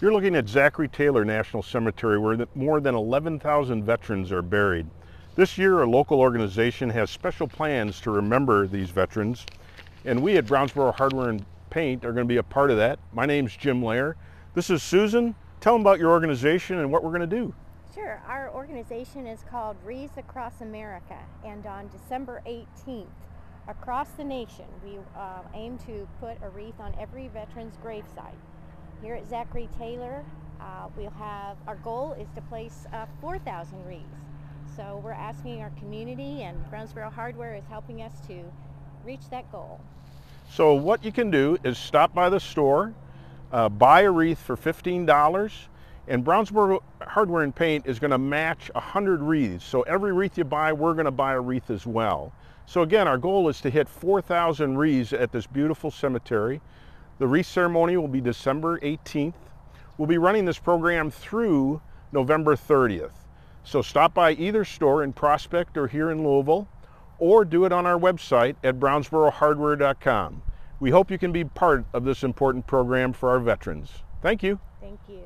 You're looking at Zachary Taylor National Cemetery where more than 11,000 veterans are buried. This year, a local organization has special plans to remember these veterans, and we at Brownsboro Hardware and Paint are going to be a part of that. My name's Jim Lair. This is Susan. Tell them about your organization and what we're going to do. Sure. Our organization is called Wreaths Across America, and on December 18th, across the nation, we uh, aim to put a wreath on every veteran's gravesite. Here at Zachary Taylor, uh, we'll have, our goal is to place uh, 4,000 wreaths. So we're asking our community and Brownsboro Hardware is helping us to reach that goal. So what you can do is stop by the store, uh, buy a wreath for $15, and Brownsboro Hardware and Paint is going to match 100 wreaths. So every wreath you buy, we're going to buy a wreath as well. So again, our goal is to hit 4,000 wreaths at this beautiful cemetery. The wreath ceremony will be December 18th. We'll be running this program through November 30th. So stop by either store in Prospect or here in Louisville, or do it on our website at brownsborohardware.com. We hope you can be part of this important program for our veterans. Thank you. Thank you.